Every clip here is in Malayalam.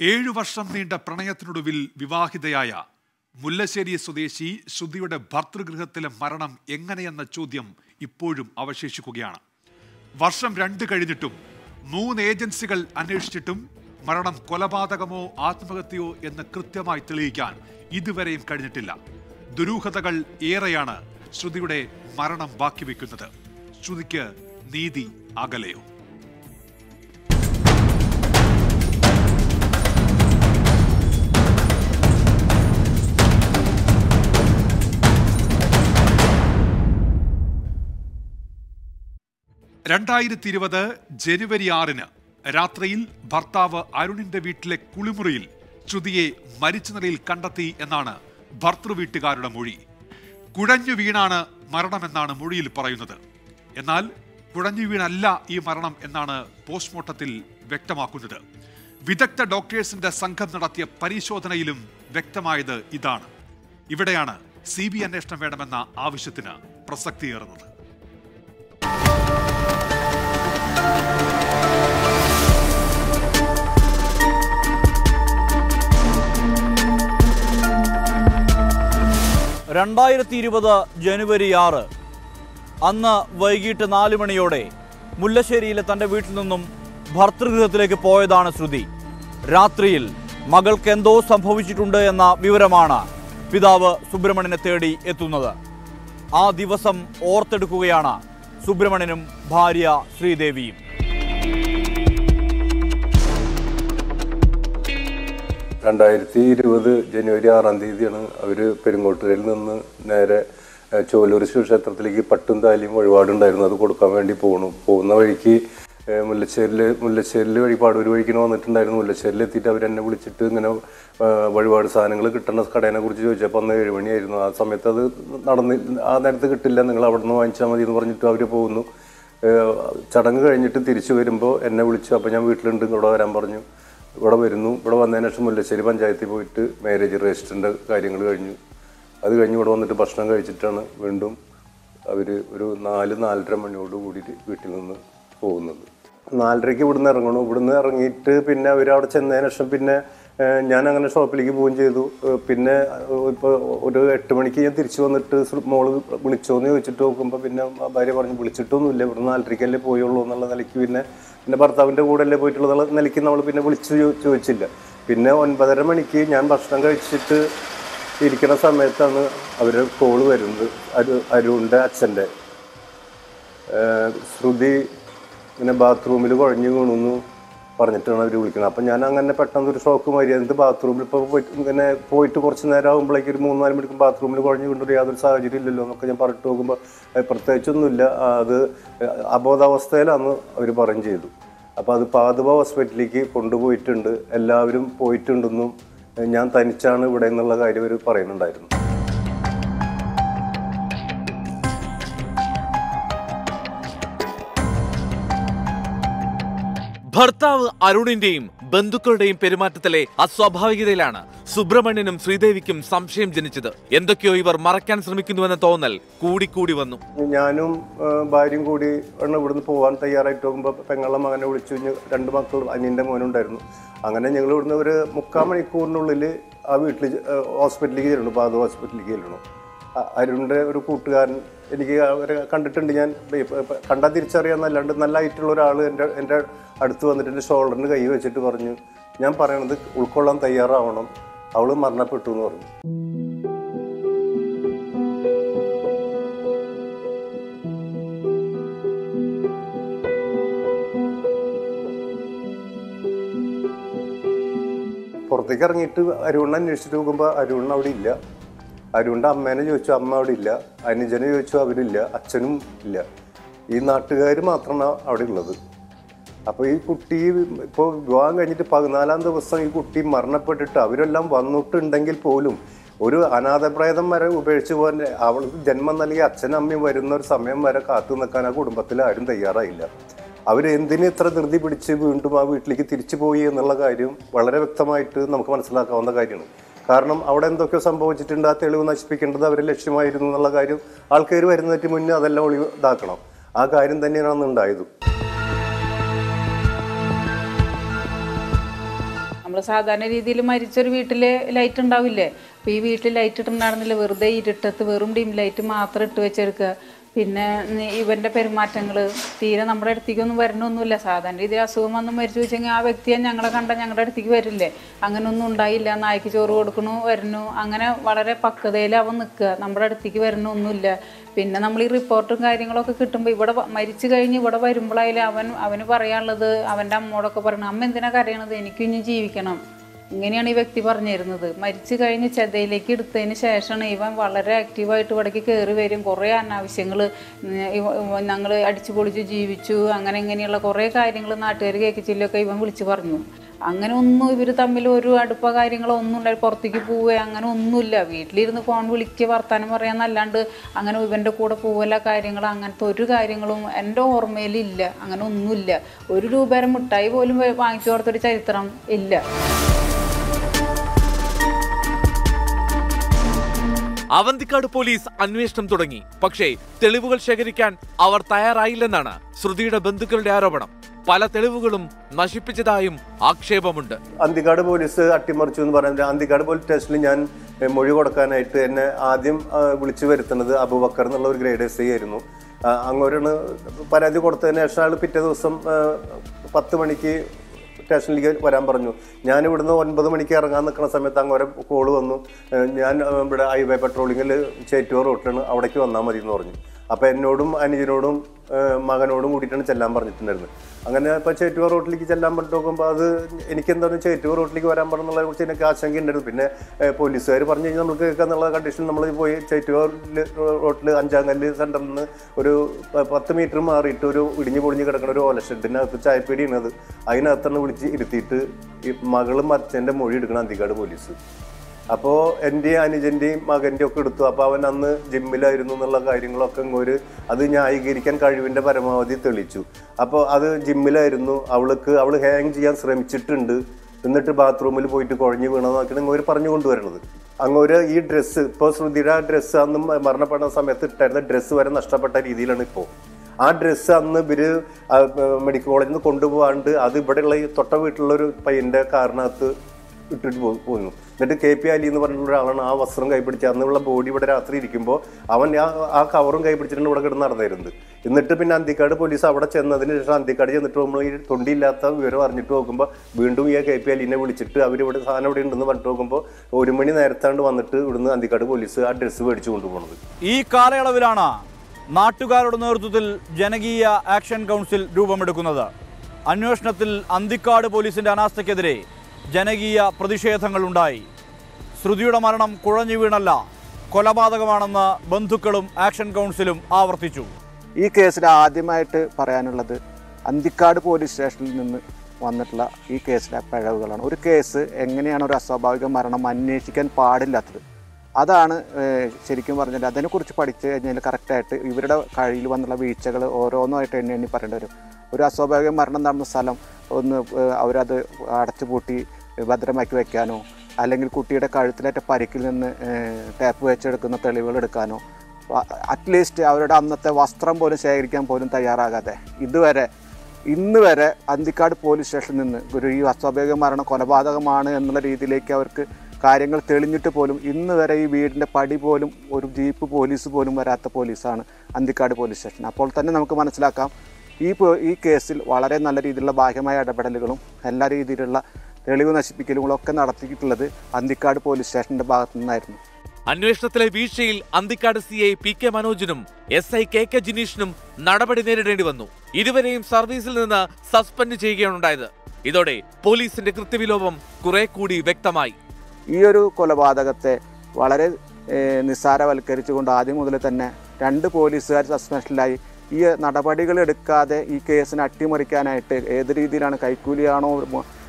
ഏഴു വർഷം നീണ്ട പ്രണയത്തിനൊടുവിൽ വിവാഹിതയായ മുല്ലശ്ശേരി സ്വദേശി ശ്രുതിയുടെ ഭർത്തൃഗൃഹത്തിലെ മരണം എങ്ങനെയെന്ന ചോദ്യം ഇപ്പോഴും അവശേഷിക്കുകയാണ്. വർഷം രണ്ട് കഴിഞ്ഞിട്ടും മൂന്ന് ഏജൻസികൾ അന്വേഷിച്ചിട്ടും മരണം കൊലപാതകമോ ആത്മഹത്യയോ എന്ന് കൃത്യമായി തെളിയിക്കാൻ ഇതുവരെയും കഴിഞ്ഞിട്ടില്ല. ദുരൂഹതകൾ ഏറെയാണ് ശ്രുതിയുടെ മരണം ബാക്കി വയ്ക്കുന്നത് ശ്രുതിക്ക് നീതി അകലെയോ? രണ്ടായിരത്തി ഇരുപത് ജനുവരി ആറിന് രാത്രിയിൽ ഭർത്താവ് അരുണിന്റെ വീട്ടിലെ കുളിമുറിയിൽ ശ്രുതിയെ മരിച്ച നിലയിൽ കണ്ടെത്തി എന്നാണ് ഭർത്തൃ വീട്ടുകാരുടെ മൊഴി. കുഴഞ്ഞു വീണാണ് മരണമെന്നാണ് മൊഴിയിൽ പറയുന്നത്. എന്നാൽ കുഴഞ്ഞു വീണല്ല ഈ മരണം എന്നാണ് പോസ്റ്റ്മോർട്ടത്തിൽ വ്യക്തമാക്കുന്നത്. വിദഗ്ധ ഡോക്ടേഴ്സിന്റെ സംഘം നടത്തിയ പരിശോധനയിലും വ്യക്തമായത് ഇതാണ്. ഇവിടെയാണ് സി ബി അന്വേഷണം വേണമെന്ന ആവശ്യത്തിന് പ്രസക്തിയേറുന്നത്. രണ്ടായിരത്തി ഇരുപത് ജനുവരി ആറ്. അന്ന് വൈകിട്ട് നാല് മണിയോടെ മുല്ലശ്ശേരിയിലെ തന്റെ വീട്ടിൽ നിന്നും ഭർതൃഗൃഹത്തിലേക്ക് പോയതാണ് ശ്രുതി. രാത്രിയിൽ മകൾക്ക് എന്തോ സംഭവിച്ചിട്ടുണ്ട് എന്ന വിവരമാണ് പിതാവ് സുബ്രഹ്മണ്യനെ തേടി എത്തുന്നത്. ആ ദിവസം ഓർത്തെടുക്കുകയാണ് സുബ്രഹ്മണ്യനും ഭാര്യ ശ്രീദേവിയും. രണ്ടായിരത്തി ഇരുപത് ജനുവരി ആറാം തീയതിയാണ് അവർ പെരുങ്ങോട്ടുകരയിൽ നിന്ന് നേരെ ചോലൂർ ശിവക്ഷേത്രത്തിലേക്ക് പട്ടും താലിയും വഴിപാടുണ്ടായിരുന്നു. അത് കൊടുക്കാൻ വേണ്ടി പോകണു പോകുന്ന വഴിക്ക് മുല്ലശ്ശേരിൽ മുല്ലശ്ശേരിൽ വഴിപാട് ഒരു വഴിക്കിന് വന്നിട്ടുണ്ടായിരുന്നു. മുല്ലശ്ശേരിൽ എത്തിയിട്ട് അവരെന്നെ വിളിച്ചിട്ട് ഇങ്ങനെ വഴിപാട് സാധനങ്ങൾ കിട്ടുന്ന കടേനെ കുറിച്ച് ചോദിച്ചപ്പോൾ അന്ന് ഏഴ് മണിയായിരുന്നു ആ സമയത്ത് അത് നടന്നി ആ നേരത്ത് കിട്ടില്ല. നിങ്ങൾ അവിടെ നിന്ന് വാങ്ങിച്ചാൽ മതി എന്ന് പറഞ്ഞിട്ട് അവർ പോകുന്നു ചടങ്ങ് കഴിഞ്ഞിട്ട് തിരിച്ചു വരുമ്പോൾ എന്നെ വിളിച്ചു. അപ്പോൾ ഞാൻ വീട്ടിലുണ്ട് ഇവിടെ വരാൻ പറഞ്ഞു. ഇവിടെ വരുന്നു. ഇവിടെ വന്നതിന് ശേഷം മുല്ലശ്ശേരി പഞ്ചായത്തിൽ പോയിട്ട് മാരേജ് രജിസ്റ്ററിന്റെ കാര്യങ്ങൾ കഴിഞ്ഞു. അത് കഴിഞ്ഞ് ഇവിടെ വന്നിട്ട് ഭക്ഷണം കഴിച്ചിട്ടാണ് വീണ്ടും അവർ ഒരു നാല് നാലര മണിയോട് കൂടി വീട്ടിൽ നിന്ന് പോകുന്നത്. നാലരയ്ക്ക് ഇവിടുന്ന് ഇറങ്ങണു. ഇവിടുന്ന് ഇറങ്ങിയിട്ട് പിന്നെ അവർ അവിടെ ചെന്നതിന് ശേഷം പിന്നെ ഞാൻ അങ്ങനെ ഷോപ്പിലേക്ക് പോവുകയും ചെയ്തു. പിന്നെ ഇപ്പോൾ ഒരു എട്ട് മണിക്ക് ഞാൻ തിരിച്ചു വന്നിട്ട് മോൾ വിളിച്ചോന്ന് ചോദിച്ചിട്ട് നോക്കുമ്പോൾ പിന്നെ ഭാര്യ പറഞ്ഞു വിളിച്ചിട്ടൊന്നുമില്ല ഇവിടെ നാലരയ്ക്കല്ലേ പോയുള്ളൂ എന്നുള്ള നിലയ്ക്ക് പിന്നെ പിന്നെ ഭർത്താവിന്റെ കൂടെ അല്ലേ പോയിട്ടുള്ള നിലയ്ക്ക് നമ്മൾ പിന്നെ വിളിച്ചു ചോദിച്ചില്ല. പിന്നെ ഒൻപതര മണിക്ക് ഞാൻ ഭക്ഷണം കഴിച്ചിട്ട് ഇരിക്കുന്ന സമയത്താണ് അവർ കോൾ വരുന്നത് അരു അരുണിന്റെ അച്ഛന്റെ ശ്രുതി ഇങ്ങനെ ബാത്റൂമിൽ കുഴഞ്ഞു വീണു. പറഞ്ഞിട്ടാണ് അവർ വിളിക്കുന്നത്. അപ്പം ഞാൻ അങ്ങനെ പെട്ടെന്ന് ഒരു ഷോക്ക് മാറി എന്ത് ബാത്റൂമിൽ ഇപ്പോൾ പോയിട്ട് ഇങ്ങനെ പോയിട്ട് കുറച്ച് നേരം ആകുമ്പോഴേക്ക് ഒരു മൂന്നാൽ മണിക്ക് ബാത്റൂമിൽ കുഴഞ്ഞു കൊണ്ടൊരു യാതൊരു സാഹചര്യം ഇല്ലല്ലോ എന്നൊക്കെ ഞാൻ പറഞ്ഞിട്ട് നോക്കുമ്പോൾ "ഏഹ് പ്രത്യേകിച്ചൊന്നുമില്ല. അത് അബോധാവസ്ഥയിലാണ് അവർ പറയും ചെയ്തു. അപ്പോൾ അത് പാതുബ ഹോസ്പിറ്റലിലേക്ക് കൊണ്ടുപോയിട്ടുണ്ട്. എല്ലാവരും പോയിട്ടുണ്ടെന്നും ഞാൻ തനിച്ചാണ് ഇവിടെ എന്നുള്ള കാര്യം അവർ പറയുന്നുണ്ടായിരുന്നു. ഭർത്താവ് അരുണിന്റെയും ബന്ധുക്കളുടെയും പെരുമാറ്റത്തിലെ അസ്വാഭാവികതയിലാണ് സുബ്രഹ്മണ്യനും ശ്രീദേവിക്കും സംശയം ജനിച്ചത്. എന്തൊക്കെയോ ഇവർ മറയ്ക്കാൻ ശ്രമിക്കുന്നുവെന്ന തോന്നൽ കൂടിക്കൂടി വന്നു. ഞാനും ഭാര്യയും കൂടി ഇവിടുന്ന് പോകാൻ തയ്യാറായിട്ട് പോകുമ്പോൾ പെങ്ങളെ മകനെ വിളിച്ചു. രണ്ട് മക്കൾ അനിയന്റെ മോനുണ്ടായിരുന്നു. അങ്ങനെ ഞങ്ങൾ ഇവിടുന്ന് ഒരു മുക്കാൽ മണിക്കൂറിനുള്ളിൽ ആ വീട്ടിൽ ഹോസ്പിറ്റലിലേക്ക് ചെല്ലണം പാത ഹോസ്പിറ്റലിലേക്ക് ചെല്ലണം അരുണിന്റെ ഒരു കൂട്ടുകാരൻ എനിക്ക് അവരെ കണ്ടിട്ടുണ്ട് ഞാൻ. കണ്ടാൽ തിരിച്ചറിയാന്നല്ലാണ്ട് നല്ല ഹൈറ്റുള്ള ഒരാൾ എന്റെ എന്റെ അടുത്ത് വന്നിട്ട് എന്റെ ഷോൾഡറിന് കൈ വെച്ചിട്ട് പറഞ്ഞു ഞാൻ പറയണത് ഉൾക്കൊള്ളാൻ തയ്യാറാവണം. അവൾ മരണപ്പെട്ടു എന്ന് പറഞ്ഞു. പുറത്തേക്ക് ഇറങ്ങിയിട്ട് അരുണിനെ അന്വേഷിച്ചിട്ട് നോക്കുമ്പോൾ അരുൺ അവിടെ ഇല്ല. അരുണിന്റെ അമ്മേനെ ചോദിച്ചു അമ്മ അവിടെ ഇല്ല? അനുജനെ ചോദിച്ചു അവരില്ല അച്ഛനും ഇല്ല. ഈ നാട്ടുകാർ മാത്രമാണ് അവിടെ ഉള്ളത്. അപ്പോൾ ഈ കുട്ടി ഇപ്പോൾ വിവാഹം കഴിഞ്ഞിട്ട് പതിനാലാം ദിവസം ഈ കുട്ടി മരണപ്പെട്ടിട്ട് അവരെല്ലാം വന്നിട്ടുണ്ടെങ്കിൽ പോലും ഒരു അനാഥപ്രേതം വരെ ഉപേക്ഷിച്ച് പോകാൻ അവൾക്ക് ജന്മം നൽകിയ അച്ഛനമ്മയും വരുന്ന ഒരു സമയം വരെ കാത്തു നിൽക്കാൻ ആ കുടുംബത്തിൽ ആരും തയ്യാറായില്ല. അവർ ഇത്ര ധൃതി പിടിച്ച് വീണ്ടും ആ വീട്ടിലേക്ക് തിരിച്ചു പോയി എന്നുള്ള കാര്യം വളരെ വ്യക്തമായിട്ട് നമുക്ക് മനസ്സിലാക്കാവുന്ന കാര്യമാണ്. കാരണം അവിടെ എന്തൊക്കെയോ സംഭവിച്ചിട്ടുണ്ട് ആ തെളിവ് നശിപ്പിക്കേണ്ടത് അവരെ ലക്ഷ്യമായിരുന്നു എന്നുള്ള കാര്യം ആൾക്കാർ വരുന്നതിന് മുന്നേ അതെല്ലാം ഒളി ഇതാക്കണം. ആ കാര്യം തന്നെയാണ് അന്ന് ഉണ്ടായത്. നമ്മൾ സാധാരണ രീതിയിൽ മരിച്ചൊരു വീട്ടിൽ ലൈറ്റ് ഉണ്ടാവില്ലേ? അപ്പോൾ ഈ വീട്ടിൽ ലൈറ്റ് ഇട്ടുണ്ടായിരുന്നില്ല വെറുതെ ഇരുട്ടത്ത് വെറും ഡിം ലൈറ്റ് മാത്രം ഇട്ട് വെച്ചെടുക്കുക. പിന്നെ ഇവന്റെ പെരുമാറ്റങ്ങൾ തീരെ നമ്മുടെ അടുത്തേക്കൊന്നും വരണമൊന്നുമില്ല സാധാരണ രീതിയിൽ അസുഖം വന്ന് മരിച്ചു വെച്ചെങ്കിൽ ആ വ്യക്തിയെ ഞങ്ങളെ കണ്ട ഞങ്ങളുടെ അടുത്തേക്ക് വരില്ലേ? അങ്ങനെയൊന്നും ഉണ്ടായില്ല. നായ്ക്ക് ചോറ് കൊടുക്കണു വരണു അങ്ങനെ വളരെ പക്വതയിൽ അവൻ നിൽക്കുക. നമ്മുടെ അടുത്തേക്ക് വരണമൊന്നുമില്ല പിന്നെ നമ്മൾ ഈ റിപ്പോർട്ടും കാര്യങ്ങളൊക്കെ കിട്ടുമ്പോൾ ഇവിടെ മരിച്ചു കഴിഞ്ഞ് ഇവിടെ വരുമ്പോഴായാലും അവൻ അവന് പറയാനുള്ളത് അവന്റെ അമ്മോടൊക്കെ പറയണം. അമ്മ എന്തിനാ കരയണത്? എനിക്കും ഇനി ജീവിക്കണം. ഇങ്ങനെയാണ് ഈ വ്യക്തി പറഞ്ഞിരുന്നത്. മരിച്ചു കഴിഞ്ഞ് ചെതയിലേക്ക് എടുത്തതിന് ശേഷമാണ് ഇവൻ വളരെ ആക്റ്റീവായിട്ട് ഇവിടേക്ക് കയറി വരും. കുറേ അനാവശ്യങ്ങൾ ഞങ്ങൾ അടിച്ചു പൊളിച്ചു ജീവിച്ചു അങ്ങനെ ഇങ്ങനെയുള്ള കുറേ കാര്യങ്ങൾ നാട്ടുകാർ കേൾക്കിച്ചില്ലൊക്കെ ഇവൻ വിളിച്ചു പറഞ്ഞു. അങ്ങനെ ഒന്നും ഇവർ തമ്മിൽ ഒരു അടുപ്പ കാര്യങ്ങളോ ഒന്നും ഉണ്ടായി പുറത്തേക്ക് പോവുക അങ്ങനെ ഒന്നുമില്ല വീട്ടിലിരുന്ന് ഫോൺ വിളിക്കുക വർത്താനം പറയാന്നല്ലാണ്ട് അങ്ങനെ ഇവന്റെ കൂടെ പോവല കാര്യങ്ങൾ അങ്ങനത്തെ ഒരു കാര്യങ്ങളും എന്റെ ഓർമ്മയിലില്ല അങ്ങനെ ഒന്നുമില്ല ഒരു രൂപയുടെ മിഠായി പോലും വാങ്ങിച്ചു കൊടുത്തൊരു ചരിത്രം ഇല്ല. അവന്തിക്കാട് പോലീസ് അന്വേഷണം തുടങ്ങി. പക്ഷേ തെളിവുകൾ ശേഖരിക്കാൻ അവർ തയ്യാറായില്ലെന്നാണ് ശ്രുതിയുടെ ബന്ധുക്കളുടെ ആരോപണം. പല തെളിവുകളും നശിപ്പിച്ചതായും ആക്ഷേപമുണ്ട്. അന്തിക്കാട് പോലീസ് അട്ടിമറിച്ചു എന്ന് പറയുന്നത് അന്തിക്കാട് പോലീസ് സ്റ്റേഷനിൽ ഞാൻ മൊഴി കൊടുക്കാനായിട്ട് എന്നെ ആദ്യം വിളിച്ചു വരുത്തുന്നത് അബുബക്കർ എന്നുള്ള ഒരു ഗ്രേഡ് എസ് ഐ ആയിരുന്നു. അങ്ങോട്ടാണ് പരാതി കൊടുത്തതിന് ശേഷം ആൾ പിറ്റേ ദിവസം പത്ത് മണിക്ക് സ്റ്റേഷനിലേക്ക് വരാൻ പറഞ്ഞു. ഞാൻ ഇവിടുന്ന് ഒൻപത് മണിക്ക് ഇറങ്ങാൻ നിൽക്കുന്ന സമയത്ത് അങ്ങനെ കോൾ വന്നു. ഞാൻ ഇവിടെ ഹൈവേ പെട്രോളിങ്ങിൽ ചേറ്റുവ റോട്ടിലാണ്. അവിടേക്ക് വന്നാൽ മതി എന്ന് പറഞ്ഞു. അപ്പോൾ എന്നോടും അനുജനോടും മകനോടും കൂടിയിട്ടാണ് ചെല്ലാൻ പറഞ്ഞിട്ടുണ്ടായിരുന്നത്. അങ്ങനെ ഇപ്പോൾ ചേറ്റുവ റോട്ടിലേക്ക് ചെല്ലാൻ പറഞ്ഞു നോക്കുമ്പോൾ അത് എനിക്കെന്താണ് ചേറ്റുവ റോട്ടിലേക്ക് വരാൻ പറഞ്ഞുള്ള കുറിച്ച് എനിക്ക് ആശങ്ക ഉണ്ടായിരുന്നു പിന്നെ പോലീസുകാർ പറഞ്ഞു കഴിഞ്ഞാൽ നമുക്ക് എന്നുള്ള കണ്ടീഷൻ നമ്മൾ പോയി ചേറ്റുവ റോട്ടിൽ അഞ്ചാം കല്ല് സെന്ററിൽ നിന്ന് ഒരു പത്ത് മീറ്റർ മാറിയിട്ട് ഒരു ഇടിഞ്ഞു പൊളിഞ്ഞ് കിടക്കുന്ന ഒരു ഓലഷെഡിനകത്ത് ചായപ്പേടി ഉണ്ടത് അത്. അതിനകത്താണ് വിളിച്ച് ഇരുത്തിയിട്ട് ഈ മകളും അച്ഛന്റെ മൊഴി എടുക്കണം അന്തിക്കാട് പോലീസ്. അപ്പോൾ എന്റെയും അനുജന്റെയും മകന്റെ ഒക്കെ എടുത്തു. അപ്പോൾ അവൻ അന്ന് ജിമ്മിലായിരുന്നു എന്നുള്ള കാര്യങ്ങളൊക്കെ ഒരു അത് ന്യായീകരിക്കാൻ കഴിവിന്റെ പരമാവധി തെളിച്ചു. അപ്പോൾ അത് ജിമ്മിലായിരുന്നു. അവൾക്ക് അവൾ ഹാങ് ചെയ്യാൻ ശ്രമിച്ചിട്ടുണ്ട്. എന്നിട്ട് ബാത്റൂമിൽ പോയിട്ട് കുഴഞ്ഞു വീണെന്നൊക്കെയാണ് ഒരു പറഞ്ഞു കൊണ്ടുവരുന്നത്. അങ്ങോട്ട് ഈ ഡ്രസ്സ് ഇപ്പോൾ ശ്രുതിയുടെ ആ ഡ്രസ്സ് അന്ന് മരണപ്പെടുന്ന സമയത്ത് ഇട്ടായിരുന്ന ഡ്രസ്സ് വരെ നഷ്ടപ്പെട്ട രീതിയിലാണ് ഇപ്പോൾ ആ ഡ്രസ്സ് അന്ന് ഇവർ മെഡിക്കൽ കോളേജിൽ നിന്ന് കൊണ്ടുപോകാണ്ട് അത് ഇവിടെയുള്ള ഈ തൊട്ട വീട്ടിലുള്ള ഒരു പയ്യന്റെ കാറിനകത്ത് ഇട്ടിട്ട് പോ- പോന്നു. എന്നിട്ട് കെ പി അലി എന്ന് പറഞ്ഞിട്ടുള്ള ഒരാളാണ് ആ വസ്ത്രം കൈപിടിച്ച് അന്നുള്ള ബോഡി ഇവിടെ രാത്രി ഇരിക്കുമ്പോൾ അവൻ ആ ആ കവറും കൈപിടിച്ചിട്ടുണ്ട് ഇവിടെ കിടന്ന് നടന്നിരുന്നത്. എന്നിട്ട് പിന്നെ അന്തിക്കാട് പോലീസ് അവിടെ ചെന്നതിന് ശേഷം അന്തിക്കാട് ചെന്നിട്ട് നമ്മൾ ഈ തൊണ്ടിയില്ലാത്ത വിവരം അറിഞ്ഞിട്ട് നോക്കുമ്പോൾ വീണ്ടും ഈ കെ പി അലിനെ വിളിച്ചിട്ട് അവരിവിടെ സാധനം ഇവിടെ ഉണ്ടെന്ന് പറഞ്ഞിട്ട് നോക്കുമ്പോൾ ഒരു മണി നേരത്താണ്ട് വന്നിട്ട് ഇവിടുന്ന് അന്തിക്കാട് പോലീസ് ആ ഡ്രസ്സ് മേടിച്ചു കൊണ്ടുപോകുന്നത് ഈ കാലയളവിലാണ് നാട്ടുകാരുടെ നേതൃത്വത്തിൽ ജനകീയ ആക്ഷൻ കൗൺസിൽ രൂപമെടുക്കുന്നത്. അന്വേഷണത്തിൽ അന്തിക്കാട് പോലീസിന്റെ അനാസ്ഥയ്ക്കെതിരെ ജനകീയ പ്രതിഷേധങ്ങളുണ്ടായി. ശ്രുതിയുടെ മരണം കുഴഞ്ഞു വീണല്ല. കൊലപാതകമാണെന്ന് ബന്ധുക്കളും ആക്ഷൻ കൗൺസിലും ആവർത്തിച്ചു. ഈ കേസിൽ ആദ്യമായിട്ട് പറയാനുള്ളത് അന്തിക്കാട് പോലീസ് സ്റ്റേഷനിൽ നിന്ന് വന്നിട്ടുള്ള ഈ കേസിലെ പിഴവുകളാണ്. ഒരു കേസ് എങ്ങനെയാണ് ഒരു അസ്വാഭാവിക മരണം അന്വേഷിക്കാൻ പാടില്ലാത്തത്? അതാണ് ശരിക്കും പറഞ്ഞാൽ അതിനെക്കുറിച്ച് പഠിച്ചു കഴിഞ്ഞാൽ കറക്റ്റായിട്ട് ഇവരുടെ കഴിയിൽ വന്നുള്ള വീഴ്ചകൾ ഓരോന്നായിട്ട് എണ്ണി എണ്ണി പറയേണ്ടി വരും. ഒരു അസ്വാഭാവിക മരണം നടന്ന സ്ഥലം ഒന്ന് അവരത് അടച്ചുപൂട്ടി ഭദ്രമാക്കി വയ്ക്കാനോ അല്ലെങ്കിൽ കുട്ടിയുടെ കഴുത്തിലേറ്റ പരിക്കിൽ നിന്ന് ടേപ്പ് വെച്ചെടുക്കുന്ന തെളിവുകൾ എടുക്കാനോ അറ്റ്ലീസ്റ്റ് അവരുടെ അന്നത്തെ വസ്ത്രം പോലും ശേഖരിക്കാൻ പോലും തയ്യാറാകാതെ. ഇതുവരെ ഇന്ന് വരെ അന്തിക്കാട് പോലീസ് സ്റ്റേഷനിൽ നിന്ന് ഒരു ഈ അസ്വാഭാവിക മരണം കൊലപാതകമാണ് എന്നുള്ള രീതിയിലേക്ക് അവർക്ക് കാര്യങ്ങൾ തെളിഞ്ഞിട്ട് പോലും ഇന്ന് വരെ ഈ വീടിന്റെ പടി പോലും ഒരു ജീപ്പ് പോലീസ് പോലും വരാത്ത പോലീസാണ് അന്തിക്കാട് പോലീസ് സ്റ്റേഷൻ. അപ്പോൾ തന്നെ നമുക്ക് മനസ്സിലാക്കാം ഈ ഈ കേസിൽ വളരെ നല്ല രീതിയിലുള്ള ബാഹ്യമായ ഇടപെടലുകളും എല്ലാ രീതിയിലുള്ള തെളിവ് നശിപ്പിക്കലുകളൊക്കെ നടത്തിയിട്ടുള്ളത് അന്തിക്കാട് പോലീസ് സ്റ്റേഷന്റെ ഭാഗത്തു നിന്നായിരുന്നു അന്വേഷണത്തിലെ വീഴ്ചയിൽ Anthikad C I P K മനോജിനും S I K K ജിനീഷിനും നടപടി നേരിടേണ്ടി വന്നു. ഇരുവരെയും സർവീസിൽ നിന്ന് സസ്പെൻഡ് ചെയ്യുകയാണുണ്ടായത് ഇതോടെ പോലീസിന്റെ കൃത്യവിലോപം കുറെ കൂടി വ്യക്തമായി. ഈ ഒരു കൊലപാതകത്തെ വളരെ നിസ്സാരവൽക്കരിച്ചുകൊണ്ട് ആദ്യം മുതൽ തന്നെ രണ്ട് പോലീസുകാർ സസ്പെൻഷനിലായി. ഈ നടപടികൾ എടുക്കാതെ ഈ കേസിനെ അട്ടിമറിക്കാനായിട്ട് ഏത് രീതിയിലാണ് കൈക്കൂലിയാണോ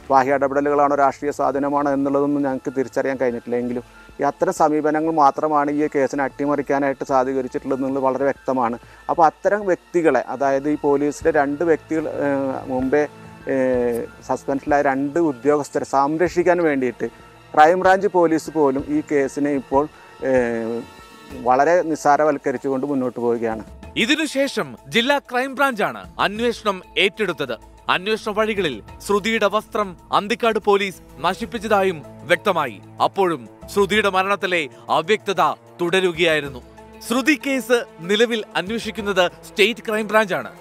ബാഹ്യ ഇടപെടലുകളാണോ രാഷ്ട്രീയ സ്വാധീനമാണോ എന്നുള്ളതൊന്നും ഞങ്ങൾക്ക് തിരിച്ചറിയാൻ കഴിഞ്ഞിട്ടില്ല. എങ്കിലും ഈ അത്തരം സമീപനങ്ങൾ മാത്രമാണ് ഈ കേസിനെ അട്ടിമറിക്കാനായിട്ട് സാധീകരിച്ചിട്ടുള്ളത് വളരെ വ്യക്തമാണ്. അപ്പോൾ അത്തരം വ്യക്തികളെ അതായത് ഈ പോലീസിലെ രണ്ട് വ്യക്തികൾ മുമ്പേ സസ്പെൻഷനിലായ രണ്ട് ഉദ്യോഗസ്ഥരെ സംരക്ഷിക്കാൻ വേണ്ടിയിട്ട് ക്രൈംബ്രാഞ്ച് പോലീസ് പോലും ഈ കേസിനെ ഇപ്പോൾ വളരെ നിസ്സാരവൽക്കരിച്ചുകൊണ്ട് മുന്നോട്ട് പോവുകയാണ്. ഇതിനുശേഷം ജില്ലാ ക്രൈംബ്രാഞ്ചാണ് അന്വേഷണം ഏറ്റെടുത്തത്. അന്വേഷണ വഴികളിൽ ശ്രുതിയുടെ വസ്ത്രം അന്തിക്കാട് പോലീസ് നശിപ്പിച്ചതായും വ്യക്തമായി. അപ്പോഴും ശ്രുതിയുടെ മരണത്തിലെ അവ്യക്തത തുടരുകയായിരുന്നു. ശ്രുതി കേസ് നിലവിൽ അന്വേഷിക്കുന്നത് സ്റ്റേറ്റ് ക്രൈംബ്രാഞ്ചാണ്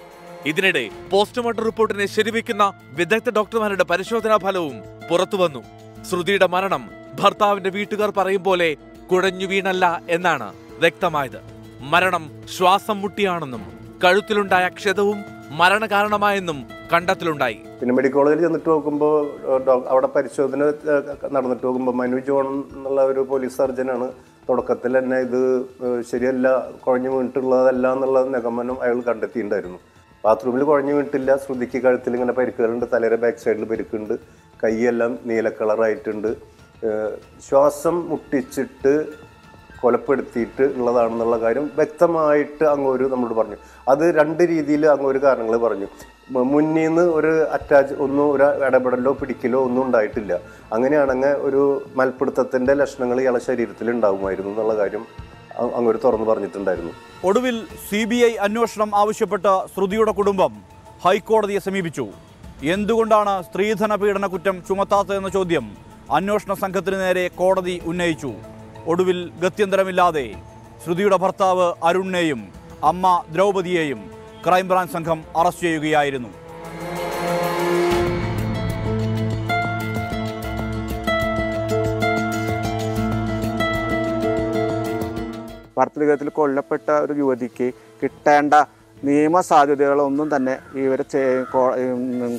ഇതിനിടെ പോസ്റ്റ്മോർട്ടം റിപ്പോർട്ടിനെ ശരിവെക്കുന്ന വിദഗ്ധ ഡോക്ടർമാരുടെ പരിശോധനാ ഫലവും പുറത്തുവന്നു. ശ്രുതിയുടെ മരണം ഭർത്താവിന്റെ വീട്ടുകാർ പറയും പോലെ കുഴഞ്ഞു വീണല്ല എന്നാണ് വ്യക്തമായത്. മരണം ശ്വാസം മുട്ടിയാണെന്നും കഴുത്തിലുണ്ടായ ക്ഷതവും മരണകാരണമായെന്നും കണ്ടെത്തലുണ്ടായി. പിന്നെ മെഡിക്കൽ കോളേജിൽ ചെന്നിട്ട് നോക്കുമ്പോൾ അവിടെ പരിശോധന നടന്നിട്ട് നോക്കുമ്പോൾ മനു ജോൺ എന്നുള്ള ഒരു പോലീസ് സർജനാണ് തുടക്കത്തിൽ തന്നെ ഇത് ശരിയല്ല കുഴഞ്ഞു വീണിട്ടുള്ളതല്ല എന്നുള്ള നിഗമനം അയാൾ കണ്ടെത്തിയിട്ടുണ്ടായിരുന്നു. ബാത്റൂമിൽ കുഴഞ്ഞു വീണിട്ടില്ല ശ്രുതിക്ക് കഴുത്തിൽ ഇങ്ങനെ പരിക്കുകളുണ്ട് തലയുടെ ബാക്ക് സൈഡിൽ പരിക്കുണ്ട് കൈയെല്ലാം നീല കളറായിട്ടുണ്ട്. ശ്വാസം മുട്ടിച്ചിട്ട് കൊലപ്പെടുത്തിയിട്ട് ഉള്ളതാണെന്നുള്ള കാര്യം വ്യക്തമായിട്ട് അങ്ങോര് നമ്മളോട് പറഞ്ഞു. അത് രണ്ട് രീതിയിൽ അങ്ങോര് കാരണങ്ങൾ പറഞ്ഞു. മുന്നിൽ നിന്ന് ഒരു അറ്റാച്ച് ഒന്നും ഒരു ഇടപെടലോ പിടിക്കലോ ഒന്നും ഉണ്ടായിട്ടില്ല. അങ്ങനെയാണെങ്കിൽ ഒരു മൽപ്പിടുത്തത്തിന്റെ ലക്ഷണങ്ങൾ ഇയാളെ ശരീരത്തിൽ ഉണ്ടാകുമായിരുന്നു എന്നുള്ള കാര്യം അങ്ങോട്ട് തുറന്നു പറഞ്ഞിട്ടുണ്ടായിരുന്നു. ഒടുവിൽ സി ബി ഐ അന്വേഷണം ആവശ്യപ്പെട്ട് ശ്രുതിയുടെ കുടുംബം ഹൈക്കോടതിയെ സമീപിച്ചു. എന്തുകൊണ്ടാണ് സ്ത്രീധന പീഡന കുറ്റം ചുമത്താത്തതെന്ന ചോദ്യം അന്വേഷണ സംഘത്തിന് നേരെ കോടതി ഉന്നയിച്ചു. ഒടുവിൽ ഗത്യന്തരമില്ലാതെ ശ്രുതിയുടെ ഭർത്താവ് അരുണിനെയും അമ്മ ദ്രൗപതിയെയും ക്രൈംബ്രാഞ്ച് സംഘം അറസ്റ്റ് ചെയ്യുകയായിരുന്നു. ഭർത്തൃഗത്തിൽ കൊല്ലപ്പെട്ട ഒരു യുവതിക്ക് കിട്ടേണ്ട നിയമ സാധ്യതകളൊന്നും തന്നെ ഇവരെ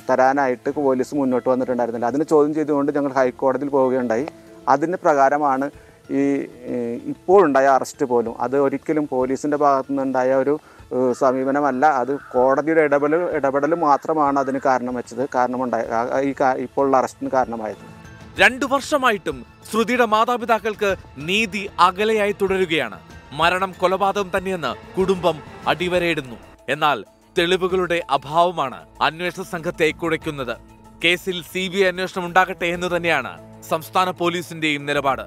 തരാനായിട്ട് പോലീസ് മുന്നോട്ട് വന്നിട്ടുണ്ടായിരുന്നില്ല. അതിന് ചോദ്യം ചെയ്തുകൊണ്ട് ഞങ്ങൾ ഹൈക്കോടതിയിൽ പോവുകയുണ്ടായി. അതിന് പ്രകാരമാണ് ഈ ഇപ്പോഴുണ്ടായ അറസ്റ്റ് പോലും. അത് ഒരിക്കലും പോലീസിന്റെ ഭാഗത്തുനിന്നുണ്ടായ ഒരു സമീപനമല്ല. അത് കോടതിയുടെ ഇടപെടൽ ഇടപെടൽ മാത്രമാണ് അതിന് കാരണം വെച്ചത് കാരണമുണ്ടായ ഈ ഇപ്പോഴുള്ള അറസ്റ്റിന് കാരണമായത്. രണ്ടു വർഷമായിട്ടും ശ്രുതിയുടെ മാതാപിതാക്കൾക്ക് നീതി അകലെയായി തുടരുകയാണ്. മരണം കൊലപാതകം തന്നെയെന്ന് കുടുംബം അടിവരയിടുന്നു. എന്നാൽ തെളിവുകളുടെ അഭാവമാണ് അന്വേഷണ സംഘത്തെ കുഴയ്ക്കുന്നത്. കേസിൽ സി ബി ഐ അന്വേഷണം ഉണ്ടാകട്ടെ എന്ന് തന്നെയാണ് സംസ്ഥാന പോലീസിന്റെയും നിലപാട്.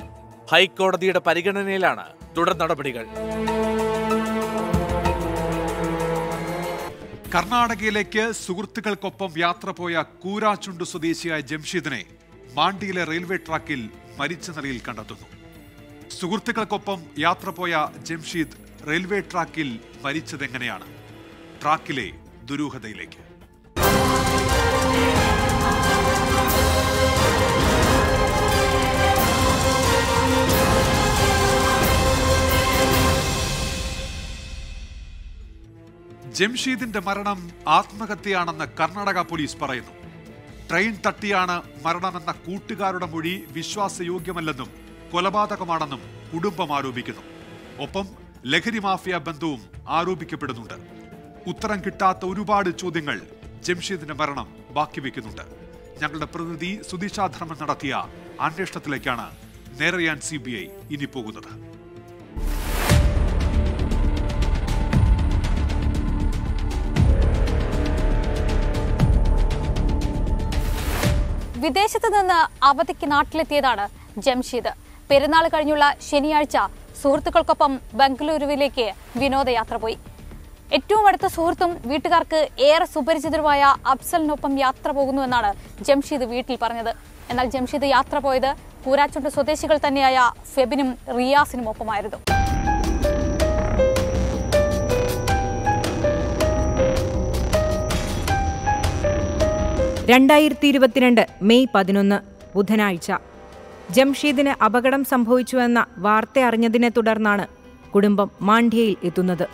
ഹൈക്കോടതിയുടെ പരിഗണനയിലാണ് തുടർ നടപടികൾ. കർണാടകയിലേക്ക് സുഹൃത്തുക്കൾക്കൊപ്പം യാത്ര പോയ കൂരാച്ചുണ്ട് സ്വദേശിയായ ജംഷീദിനെ മാണ്ടിയിലെ റെയിൽവേ ട്രാക്കിൽ മരിച്ച നിലയിൽ കണ്ടെത്തുന്നു. സുഹൃത്തുക്കൾക്കൊപ്പം യാത്ര പോയ ജംഷീദ് റെയിൽവേ ട്രാക്കിൽ മരിച്ചതെങ്ങനെയാണ്? ട്രാക്കിലെ ദുരൂഹതയിലേക്ക്. ജംഷീദിന്റെ മരണം ആത്മഹത്യയാണെന്ന് കർണാടക പോലീസ് പറയുന്നു. ട്രെയിൻ തട്ടിയാണ് മരണമെന്ന കൂട്ടുകാരുടെ മൊഴി വിശ്വാസയോഗ്യമല്ലെന്നും കൊലപാതകമാണെന്നും കുടുംബം ആരോപിക്കുന്നു. ഒപ്പം ലഹരി മാഫിയ ബന്ധവും ആരോപിക്കപ്പെടുന്നുണ്ട്. ഉത്തരം കിട്ടാത്ത ഒരുപാട് ചോദ്യങ്ങൾ ജംഷീദിന്റെ മരണം ബാക്കി വെക്കുന്നുണ്ട് ഞങ്ങളുടെ പ്രതിനിധി സുധീഷ ധർമ്മൻ നടത്തിയ അന്വേഷണത്തിലേക്കാണ് നേരെയാൻ സി ബി ഐ ഇനി പോകുന്നത്. വിദേശത്ത് നിന്ന് അവധിക്ക് നാട്ടിലെത്തിയതാണ് ജംഷീദ്. പെരുന്നാൾ കഴിഞ്ഞുള്ള ശനിയാഴ്ച സുഹൃത്തുക്കൾക്കൊപ്പം ബംഗളൂരുവിലേക്ക് വിനോദയാത്ര പോയി. ഏറ്റവും അടുത്ത സുഹൃത്തും വീട്ടുകാർക്ക് ഏറെ സുപരിചിതരുമായ അഫ്സലിനൊപ്പം യാത്ര പോകുന്നുവെന്നാണ് ജംഷീദ് വീട്ടിൽ പറഞ്ഞത്. എന്നാൽ ജംഷീദ് യാത്ര പോയത് കൂരാച്ചുണ്ട് സ്വദേശികൾ തന്നെയായ ഫെബിനും റിയാസിനും ഒപ്പമായിരുന്നു രണ്ടായിരത്തി ഇരുപത്തിരണ്ട് മെയ് പതിനൊന്ന് ബുധനാഴ്ച. ജംഷീദിന് അപകടം സംഭവിച്ചുവെന്ന വാർത്ത അറിഞ്ഞതിനെ തുടർന്നാണ് കുടുംബം മാണ്ഡ്യയിൽ എത്തുന്നത്.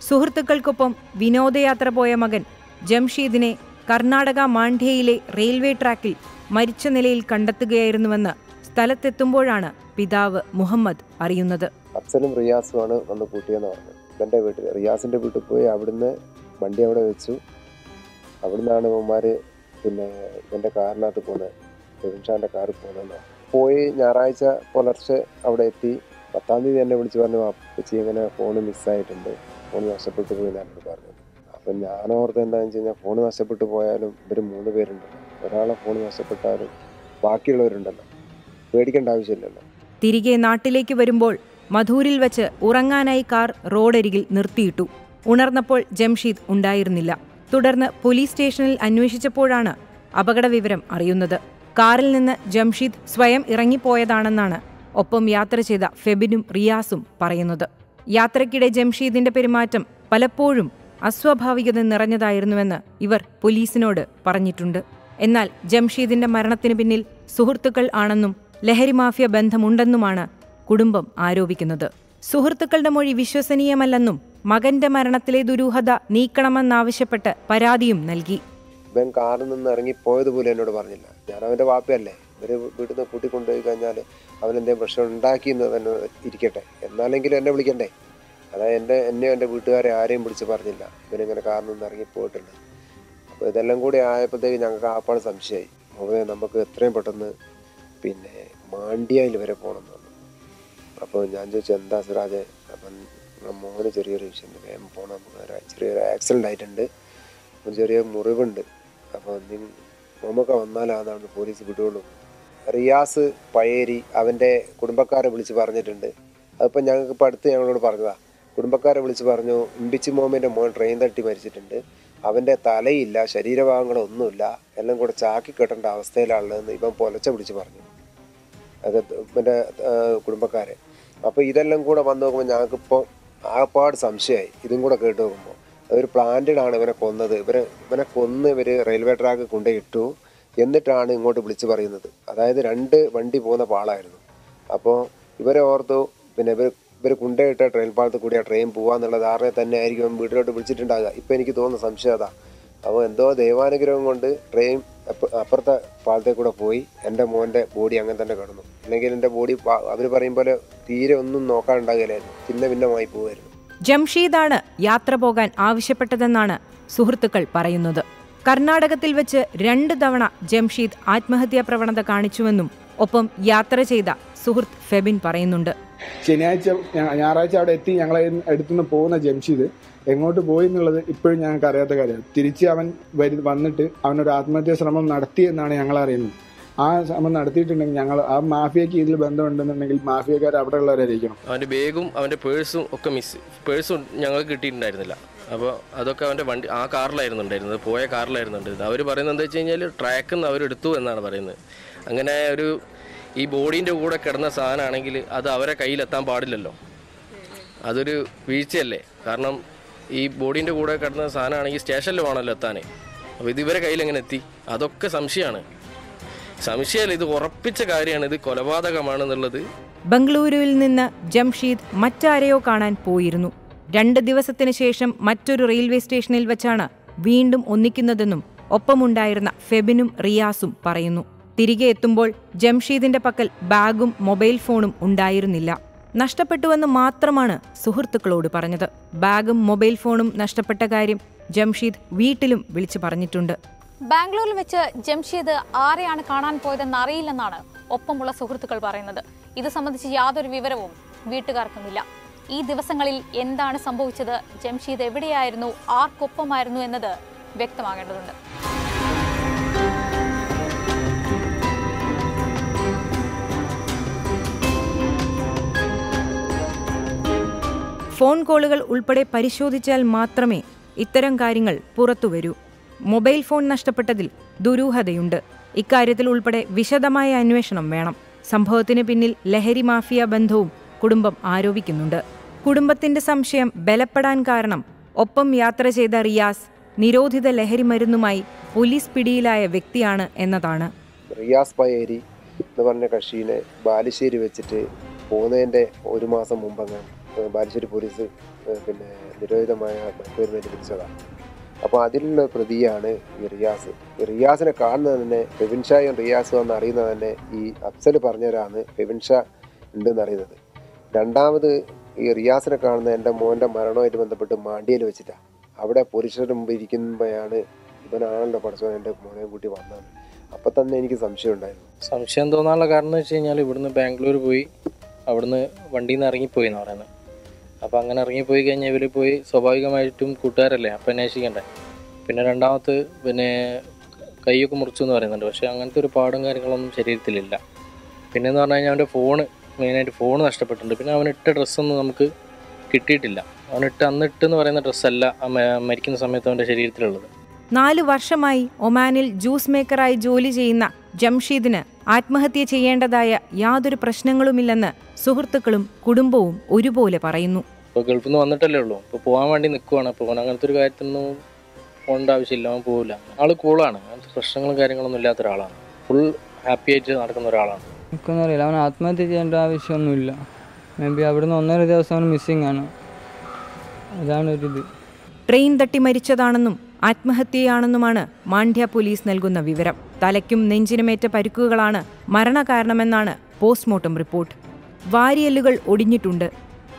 സുഹൃത്തുക്കൾക്കൊപ്പം വിനോദയാത്ര പോയ മകൻ ജംഷീദിനെ കർണാടക മാണ്ഡ്യയിലെ റെയിൽവേ ട്രാക്കിൽ മരിച്ച നിലയിൽ കണ്ടെത്തുകയായിരുന്നുവെന്ന് സ്ഥലത്തെത്തുമ്പോഴാണ് പിതാവ് മുഹമ്മദ് അറിയുന്നത്. അച്ഛനും റിയാസുമാണ് വന്ന് കൂട്ടിയെന്ന് പറഞ്ഞു. എന്റെ വീട്ടിൽ റിയാസിന്റെ വീട്ടിൽ പോയി അവിടുന്ന് വണ്ടി അവിടെ വെച്ചു. അവിടുന്നാണ് ഇവന്മാര് പിന്നെ എന്റെ കാറിനകത്ത് പോകുന്നത് രവിൻഷാന്റെ കാറിൽ പോകുന്നത് പോയി ഞായറാഴ്ച പുലർച്ചെ അവിടെ എത്തി. പത്താം തീയതി എന്നെ വിളിച്ച് പറഞ്ഞു അപ്പച്ചി ഇങ്ങനെ ഫോണ് മിസ്സായിട്ടുണ്ട്? ഫോൺ നഷ്ടപ്പെട്ടു പോയി എന്നാണ് പറഞ്ഞത്. അപ്പം ഞാൻ ഓർത്ത് എന്താണെന്ന് വെച്ച് കഴിഞ്ഞാൽ ഫോൺ നഷ്ടപ്പെട്ടു പോയാലും ഇവർ മൂന്ന് പേരുണ്ടല്ലോ. ഒരാളെ ഫോൺ നഷ്ടപ്പെട്ടാലും ബാക്കിയുള്ളവരുണ്ടല്ലോ. പേടിക്കേണ്ട ആവശ്യമില്ലല്ലോ. തിരികെ നാട്ടിലേക്ക് വരുമ്പോൾ മധൂരിൽ വെച്ച് ഉറങ്ങാനായി കാർ റോഡരികിൽ നിർത്തിയിട്ടു. ഉണർന്നപ്പോൾ ജംഷീദ് ഉണ്ടായിരുന്നില്ല. തുടർന്ന് പോലീസ് സ്റ്റേഷനിൽ അന്വേഷിച്ചപ്പോഴാണ് അപകട വിവരം അറിയുന്നത്. കാറിൽ നിന്ന് ജംഷീദ് സ്വയം ഇറങ്ങിപ്പോയതാണെന്നാണ് ഒപ്പം യാത്ര ചെയ്ത ഫെബിനും റിയാസും പറയുന്നത്. യാത്രയ്ക്കിടെ ജംഷീദിന്റെ പെരുമാറ്റം പലപ്പോഴും അസ്വാഭാവികത നിറഞ്ഞതായിരുന്നുവെന്ന് ഇവർ പോലീസിനോട് പറഞ്ഞിട്ടുണ്ട്. എന്നാൽ ജംഷീദിന്റെ മരണത്തിന് പിന്നിൽ സുഹൃത്തുക്കൾ ആണെന്നും ലഹരി മാഫിയ ബന്ധമുണ്ടെന്നുമാണ് കുടുംബം ആരോപിക്കുന്നത്. സുഹൃത്തുക്കളുടെ മൊഴി വിശ്വസനീയമല്ലെന്നും മകന്റെ മരണത്തിലെ ദുരൂഹത നീക്കണമെന്നാവശ്യപ്പെട്ട് പരാതിയും നൽകി. കാറിൽ നിന്ന് ഇറങ്ങി പോയത് പോലും എന്നോട് പറഞ്ഞില്ല. ഞാൻ അവന്റെ വാപ്പയല്ലേ. ഇവർ വീട്ടിൽ നിന്ന് കൂട്ടിക്കൊണ്ടുപോയി കഴിഞ്ഞാൽ അവൻ എന്തെങ്കിലും പ്രശ്നം ഉണ്ടാക്കി എന്ന് തന്നെ ഇരിക്കട്ടെ. എന്നാലെങ്കിലും എന്നെ വിളിക്കണ്ടേ? അതായത് എന്റെ എന്നെ എന്റെ വീട്ടുകാരെ ആരെയും വിളിച്ച് പറഞ്ഞില്ല. ഇവനിങ്ങനെ കാറിൽ നിന്ന് ഇറങ്ങി പോയിട്ടുണ്ട് അപ്പോൾ ഇതെല്ലാം കൂടി ആയപ്പോഴത്തേക്ക് ഞങ്ങൾക്ക് ആപ്പാട് സംശയമായി. മോനെ നമുക്ക് എത്രയും പെട്ടെന്ന് പിന്നെ മാണ്ടിയയിൽ വരെ പോകണം എന്ന് അപ്പോൾ ഞാൻ ചോദിച്ചു എന്താ സിറാജെ? അപ്പം മോന് ചെറിയൊരു വിഷയമുണ്ട് വേഗം പോകണം നമുക്ക്. ചെറിയൊരു ആക്സിഡന്റ് ആയിട്ടുണ്ട്. ഒരു ചെറിയ മുറിവുണ്ട്. അപ്പോൾ നീ മോമൊക്കെ വന്നാലാന്നാണ് പോലീസ് വിടുകയുള്ളൂ റിയാസ് പയേരി അവന്റെ കുടുംബക്കാരെ വിളിച്ച് പറഞ്ഞിട്ടുണ്ട്. അതിപ്പോൾ ഞങ്ങൾക്ക് ഇപ്പോൾ അടുത്ത് ഞങ്ങളോട് പറഞ്ഞതാണ് കുടുംബക്കാരെ വിളിച്ച് പറഞ്ഞു ഇമ്പിച്ചി മോമിന്റെ മോൻ ട്രെയിൻ തട്ടി മരിച്ചിട്ടുണ്ട്. അവന്റെ തലയില്ല ശരീരഭാഗങ്ങളൊന്നുമില്ല. എല്ലാം കൂടെ ചാക്കി കെട്ടേണ്ട അവസ്ഥയിലാണുള്ളതെന്ന് ഇവൻ പൊലച്ച വിളിച്ച് പറഞ്ഞു. അത് എന്റെ കുടുംബക്കാരെ. അപ്പോൾ ഇതെല്ലാം കൂടെ വന്ന് നോക്കുമ്പോൾ ഞങ്ങൾക്കിപ്പോൾ ആകപ്പാട് സംശയമായി. ഇതും കൂടെ കേട്ട് നോക്കുമ്പോൾ ഒരു പ്ലാന്റഡാണ് ഇവനെ കൊന്നത്. ഇവരെ ഇവനെ കൊന്ന് ഇവർ റെയിൽവേ ട്രാക്ക് കൊണ്ടുപോയിട്ടു എന്നിട്ടാണ് ഇങ്ങോട്ട് വിളിച്ച് പറയുന്നത്. അതായത് രണ്ട് വണ്ടി പോകുന്ന പാളായിരുന്നു. അപ്പോൾ ഇവരെ ഓർത്തു പിന്നെ ഇവർ ഇവർ കുണ്ടയിട്ട ട്രെയിൻ പാളത്തിൽ കൂടി ആ ട്രെയിൻ പോകാന്നുള്ള ധാരണ തന്നെ ആയിരിക്കും വീട്ടിലോട്ട് വിളിച്ചിട്ടുണ്ടാകുക ഇപ്പം എനിക്ക് തോന്നുന്ന സംശയം അതാ. അപ്പോൾ എന്തോ ദൈവാനുഗ്രഹം കൊണ്ട് ട്രെയിൻ അപ്പുറത്തെ പാളത്തിൽ കൂടെ പോയി എന്റെ മോന്റെ ബോഡി അങ്ങനെ തന്നെ കിടന്നു. അല്ലെങ്കിൽ എന്റെ ബോഡി അവർ പറയും പോലെ തീരെ ഒന്നും നോക്കാനുണ്ടാകില്ലായിരുന്നു ഭിന്ന ഭിന്നമായി പോകുമായിരുന്നു ജംഷീദാണ് യാത്ര പോകാൻ ആവശ്യപ്പെട്ടതെന്നാണ് സുഹൃത്തുക്കൾ പറയുന്നത്. കർണാടകത്തിൽ വെച്ച് രണ്ട് തവണ ജംഷീദ് ആത്മഹത്യാ പ്രവണത കാണിച്ചുവെന്നും ഒപ്പം യാത്ര ചെയ്ത സുഹൃത്ത് ഫെബിൻ പറയുന്നുണ്ട്. ശനിയാഴ്ച ഞായറാഴ്ച അവിടെ എത്തി ഞങ്ങളെ അടുത്തുനിന്ന് പോകുന്ന ജംഷീദ് എങ്ങോട്ട് പോയി എന്നുള്ളത് ഇപ്പോഴും ഞങ്ങൾക്ക് അറിയാത്ത കാര്യമാണ്. തിരിച്ച് അവൻ വരി വന്നിട്ട് അവനൊരു ആത്മഹത്യാ ശ്രമം നടത്തി എന്നാണ് ഞങ്ങൾ അറിയുന്നത്. ആ ശ്രമം നടത്തിയിട്ടുണ്ടെങ്കിൽ ഞങ്ങൾ ആ മാഫിയക്ക് ഇതിൽ ബന്ധമുണ്ടെന്നുണ്ടെങ്കിൽ മാഫിയക്കാർ അവിടെ ഉള്ളവരായിരിക്കണം അവന്റെ ബാഗും അവന്റെ പേഴ്സും ഒക്കെ മിസ് പേഴ്സും ഞങ്ങൾക്ക് കിട്ടിയിട്ടുണ്ടായിരുന്നില്ല. അപ്പോൾ അതൊക്കെ അവന്റെ വണ്ടി ആ കാറിലായിരുന്നു ഉണ്ടായിരുന്നത് പോയ കാറിലായിരുന്നു ഉണ്ടായിരുന്നത്. അവർ പറയുന്നത് എന്താ വെച്ച് കഴിഞ്ഞാൽ ട്രാക്കിൽ നിന്ന് അവരെടുത്തു എന്നാണ് പറയുന്നത്. അങ്ങനെ ഒരു ഈ ബോഡീന്റെ കൂടെ കിടന്ന സാധനമാണെങ്കിൽ അത് അവരെ കയ്യിലെത്താൻ പാടില്ലല്ലോ. അതൊരു വീഴ്ചയല്ലേ? കാരണം ഈ ബോഡീന്റെ കൂടെ കിടന്ന സാധനമാണെങ്കിൽ സ്റ്റേഷനിൽ വേണമല്ലോ എത്താൻ. അപ്പോൾ ഇത് ഇവരെ കയ്യിൽ എങ്ങനെ എത്തി? അതൊക്കെ സംശയമാണ്. സംശയമല്ല ഇത് ഉറപ്പിച്ച കാര്യമാണ് ഇത് കൊലപാതകമാണെന്നുള്ളത്. ബംഗളൂരുവിൽ നിന്ന് ജംഷീദ് മറ്റാരെയോ കാണാൻ പോയിരുന്നു. രണ്ട് ദിവസത്തിന് ശേഷം മറ്റൊരു റെയിൽവേ സ്റ്റേഷനിൽ വെച്ചാണ് വീണ്ടും ഒന്നിക്കുന്നതെന്നും ഒപ്പമുണ്ടായിരുന്ന ഫെബിനും റിയാസും പറയുന്നു. തിരികെ എത്തുമ്പോൾ ജംഷീദിന്റെ പക്കൽ ബാഗും മൊബൈൽ ഫോണും ഉണ്ടായിരുന്നില്ല. നഷ്ടപ്പെട്ടുവെന്ന് മാത്രമാണ് സുഹൃത്തുക്കളോട് പറഞ്ഞത്. ബാഗും മൊബൈൽ ഫോണും നഷ്ടപ്പെട്ട കാര്യം ജംഷീദ് വീട്ടിലും വിളിച്ചു പറഞ്ഞിട്ടുണ്ട്. ബാംഗ്ലൂരിൽ വെച്ച് ജംഷീദ് ആരെയാണ് കാണാൻ പോയതെന്ന് അറിയില്ലെന്നാണ് ഒപ്പമുള്ള സുഹൃത്തുക്കൾ പറയുന്നത്. ഇത് സംബന്ധിച്ച് യാതൊരു വിവരവും വീട്ടുകാർക്കുമില്ല. ഈ ദിവസങ്ങളിൽ എന്താണ് സംഭവിച്ചത്? ജംഷീദ് എവിടെയായിരുന്നു? ആർക്കൊപ്പമായിരുന്നു എന്നത് വ്യക്തമാകേണ്ടതുണ്ട്. ഫോൺ കോളുകൾ ഉൾപ്പെടെ പരിശോധിച്ചാൽ മാത്രമേ ഇത്തരം കാര്യങ്ങൾ പുറത്തുവരൂ. Mobile phone നഷ്ടപ്പെട്ടതിൽ ദുരൂഹതയുണ്ട്. ഇക്കാര്യത്തിൽ ഉൾപ്പെടെ വിശദമായ അന്വേഷണം വേണം. സംഭവത്തിന് പിന്നിൽ ലഹരി മാഫിയ ബന്ധവും കുടുംബം ആരോപിക്കുന്നുണ്ട്. കുടുംബത്തിന്റെ സംശയം ബലപ്പെടാൻ കാരണം ഒപ്പം യാത്ര ചെയ്ത റിയാസ് നിരോധിത ലഹരി മരുന്നുമായി പോലീസ് പിടിയിലായ വ്യക്തിയാണ് എന്നതാണ്. റിയാസ് പയേരി എന്ന് പറഞ്ഞ കക്ഷീനെ ബാലുശ്ശേരി വെച്ചിട്ട് പോകുന്നതിന്റെ ഒരു മാസം മുമ്പങ്ങ് ബാലുശ്ശേരി പോലീസ് പിന്നെ നിരോധിതമായ മയക്കുമരുന്നിന് പിടിച്ചതാണ് അപ്പോൾ അതിലുള്ള പ്രതിയാണ് ഈ റിയാസ്. റിയാസിനെ കാണുന്നത് തന്നെ ഫെബിൻ ഷായും റിയാസും എന്ന് അറിയുന്നത് തന്നെ ഈ അഫ്സൽ പറഞ്ഞവരാണ് ഫെബിൻ ഷാ ഉണ്ടെന്ന് അറിയുന്നത്. രണ്ടാമത് ഈ റിയാസിനെ കാണുന്ന എന്റെ മോന്റെ മരണവുമായിട്ട് ബന്ധപ്പെട്ട് മാണ്ടിയിൽ വെച്ചിട്ടാണ് അവിടെ പോലീസിന് മുമ്പ് ഇരിക്കുമ്പോഴാണ് ഇവനാണല്ലോ പഠിച്ചവൻ എന്റെ മോനെ കൂട്ടി വന്നത്. അപ്പം തന്നെ എനിക്ക് സംശയം ഉണ്ടായിരുന്നു. സംശയം തോന്നാനുള്ള കാരണം എന്ന് വെച്ച് കഴിഞ്ഞാൽ ഇവിടുന്ന് ബാംഗ്ലൂർ പോയി അവിടുന്ന് വണ്ടിയിൽ നിന്ന് ഇറങ്ങിപ്പോയി എന്ന് പറയുന്നത്. അപ്പോൾ അങ്ങനെ ഇറങ്ങിപ്പോയി കഴിഞ്ഞാൽ ഇവർ പോയി സ്വാഭാവികമായിട്ടും കൂട്ടുകാരല്ലേ? അപ്പം അന്വേഷിക്കണ്ടേ? പിന്നെ രണ്ടാമത് പിന്നെ കൈയൊക്കെ മുറിച്ചു എന്ന് പറയുന്നുണ്ട്. പക്ഷേ അങ്ങനത്തെ ഒരു പാടും കാര്യങ്ങളൊന്നും ശരീരത്തിലില്ല. പിന്നെ എന്ന് പറഞ്ഞു കഴിഞ്ഞാൽ അവന്റെ ഫോണ് മെയിനായിട്ട് ഫോൺ നഷ്ടപ്പെട്ടിട്ടുണ്ട്. പിന്നെ അവനിട്ട ഡ്രസ്സൊന്നും നമുക്ക് കിട്ടിയിട്ടില്ല. അവനിട്ട് അന്നിട്ട് എന്ന് പറയുന്ന ഡ്രസ്സല്ല മരിക്കുന്ന സമയത്ത് അവന്റെ ശരീരത്തിലുള്ളത്. നാല് വർഷമായി ഒമാനിൽ ജ്യൂസ് മേക്കറായി ജോലി ചെയ്യുന്ന ജംഷീദിന് ആത്മഹത്യ ചെയ്യേണ്ടതായ യാതൊരു പ്രശ്നങ്ങളുമില്ലെന്ന് സുഹൃത്തുക്കളും കുടുംബവും ഒരുപോലെ പറയുന്നു. ഗൾഫിൽ നിന്ന് വന്നിട്ടല്ലേ ഉള്ളൂ. ഇപ്പോൾ പോകാൻ വേണ്ടി നിൽക്കുവാണ് അപ്പോൾ അങ്ങനത്തെ ഒരു കാര്യത്തിനൊന്നും പോകേണ്ട ആവശ്യമില്ല. അവൻ പോകില്ല ആൾ കൂളാണ് അങ്ങനത്തെ പ്രശ്നങ്ങളും കാര്യങ്ങളൊന്നും ഇല്ലാത്ത ഒരാളാണ്. ഫുൾ ഹാപ്പി ആയിട്ട് നടക്കുന്ന ഒരാളാണ്. എനിക്കൊന്നും അറിയില്ല അവൻ ആത്മഹത്യ ചെയ്യേണ്ട ആവശ്യമൊന്നുമില്ല. മേ ബി അവിടുന്ന് ഒന്നര ദിവസം അവൻ മിസ്സിങ് ആണ്. അതാണ് ഒരിത് ട്രെയിൻ തട്ടി മരിച്ചതാണെന്നും ആത്മഹത്യയാണെന്നുമാണ് മാണ്ഡ്യ പോലീസ് നൽകുന്ന വിവരം. തലയ്ക്കും നെഞ്ചിനുമേറ്റ പരിക്കുകളാണ് മരണകാരണമെന്നാണ് പോസ്റ്റ്മോർട്ടം റിപ്പോർട്ട്. വാരിയെല്ലുകൾ ഒടിഞ്ഞിട്ടുണ്ട്.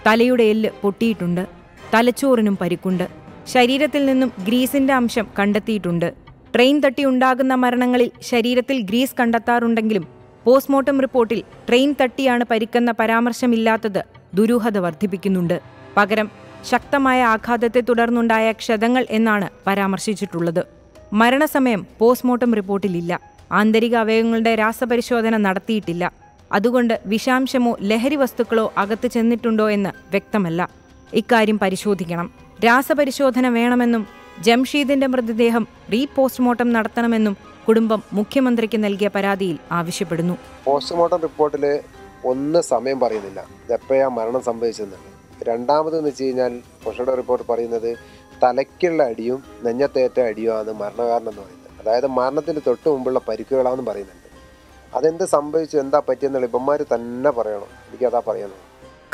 തലയുടെ എല്ല് പൊട്ടിയിട്ടുണ്ട്. തലച്ചോറിനും പരിക്കുണ്ട്. ശരീരത്തിൽ നിന്നും ഗ്രീസിന്റെ അംശം കണ്ടെത്തിയിട്ടുണ്ട്. ട്രെയിൻ തട്ടി ഉണ്ടാകുന്ന മരണങ്ങളിൽ ശരീരത്തിൽ ഗ്രീസ് കണ്ടെത്താറുണ്ടെങ്കിലും പോസ്റ്റ്മോർട്ടം റിപ്പോർട്ടിൽ ട്രെയിൻ തട്ടിയാണ് പരിക്കെന്ന പരാമർശമില്ലാത്തത് ദുരൂഹത വർദ്ധിപ്പിക്കുന്നുണ്ട്. പകരം ശക്തമായ ആഘാതത്തെ തുടർന്നുണ്ടായ ക്ഷതങ്ങൾ എന്നാണ് പരാമർശിച്ചിട്ടുള്ളത്. മരണസമയം പോസ്റ്റ്മോർട്ടം റിപ്പോർട്ടിലില്ല. ആന്തരിക അവയവങ്ങളുടെ രാസപരിശോധന നടത്തിയിട്ടില്ല. അതുകൊണ്ട് വിഷാംശമോ ലഹരി വസ്തുക്കളോ അകത്ത് ചെന്നിട്ടുണ്ടോ എന്ന് വ്യക്തമല്ല. ഇക്കാര്യം പരിശോധിക്കണം. രാസപരിശോധന വേണമെന്നും ജംഷീദിന്റെ മൃതദേഹം റീ പോസ്റ്റ്മോർട്ടം നടത്തണമെന്നും കുടുംബം മുഖ്യമന്ത്രിക്ക് നൽകിയ പരാതിയിൽ ആവശ്യപ്പെടുന്നു. പോസ്റ്റ്മോർട്ടം റിപ്പോർട്ടിൽ ഒന്ന് സമയം പറയുന്നില്ല. എപ്പോഴാണ് മരണം സംഭവിച്ചതെന്നുള്ളത് രണ്ടാമതെന്ന് വെച്ച് കഴിഞ്ഞാൽ റിപ്പോർട്ട് പറയുന്നത് തലയ്ക്കുള്ള അടിയും നെഞ്ഞത്തേറ്റ അടിയുമാണ് മരണകാരണം എന്ന് പറയുന്നത്. അതായത് മരണത്തിന് തൊട്ട് മുമ്പുള്ള പരിക്കുകളാണെന്ന് പറയുന്നുണ്ട്. അതെന്ത് സംഭവിച്ചു എന്താ പറ്റിയെന്നുള്ള ഇപ്പന്മാർ തന്നെ പറയണം. എനിക്കതാ പറയുന്നത്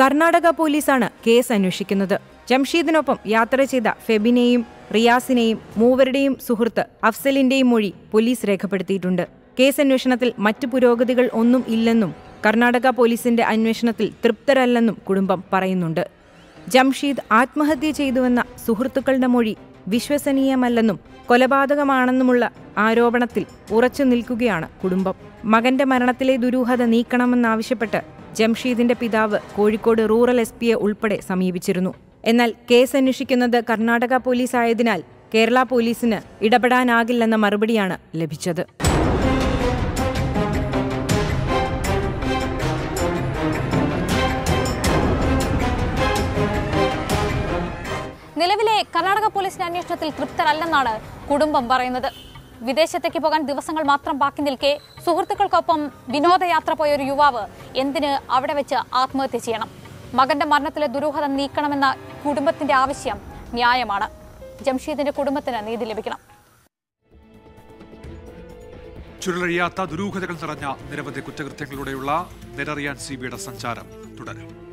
കർണാടക പോലീസാണ് കേസ് അന്വേഷിക്കുന്നത്. ജംഷീദിനൊപ്പം യാത്ര ചെയ്ത ഫെബിനെയും റിയാസിനെയും മൂവരുടെയും സുഹൃത്ത് അഫ്സലിന്റെയും മൊഴി പോലീസ് രേഖപ്പെടുത്തിയിട്ടുണ്ട്. കേസ് അന്വേഷണത്തിൽ മറ്റു പുരോഗതികൾ ഒന്നും ഇല്ലെന്നും കർണാടക പോലീസിന്റെ അന്വേഷണത്തിൽ തൃപ്തരല്ലെന്നും കുടുംബം പറയുന്നുണ്ട്. ജംഷീദ് ആത്മഹത്യ ചെയ്തുവെന്ന സുഹൃത്തുക്കളുടെ മൊഴി വിശ്വസനീയമല്ലെന്നും കൊലപാതകമാണെന്നുമുള്ള ആരോപണത്തിൽ ഉറച്ചു നിൽക്കുകയാണ് കുടുംബം. മകന്റെ മരണത്തിലെ ദുരൂഹത നീക്കണമെന്നാവശ്യപ്പെട്ട് ജംഷീദിന്റെ പിതാവ് കോഴിക്കോട് റൂറൽ എസ് പിയെ ഉൾപ്പെടെ സമീപിച്ചിരുന്നു. എന്നാൽ കേസ് അന്വേഷിക്കുന്നത് കർണാടക പോലീസ് ആയതിനാൽ കേരള പോലീസിന് ഇടപെടാനാകില്ലെന്ന മറുപടിയാണ് ലഭിച്ചത്. നിലവിലെ കർണാടക പോലീസിന്റെ അന്വേഷണത്തിൽ തൃപ്തരല്ലെന്നാണ് കുടുംബം പറയുന്നത്. വിദേശത്തേക്ക് പോകാൻ ദിവസങ്ങൾ മാത്രം ബാക്കി നിൽക്കെ സുഹൃത്തുക്കൾക്കൊപ്പം വിനോദയാത്ര പോയ ഒരു യുവാവ് എന്തിന് അവിടെ വെച്ച് ആത്മഹത്യ ചെയ്യണം? മകന്റെ മരണത്തിലെ ദുരൂഹത നീക്കണമെന്ന കുടുംബത്തിന്റെ ആവശ്യം ന്യായമാണ്. ജംഷീദിന്റെ കുടുംബത്തിന് നീതി ലഭിക്കണം. ചുരുളഴിയാത്ത ദുരൂഹതകൾ നിറഞ്ഞ നിരവധി കുറ്റകൃത്യങ്ങളിലൂടെയുള്ള നിരറിയാൻ സി ബിയുടെ സഞ്ചാരം തുടരും.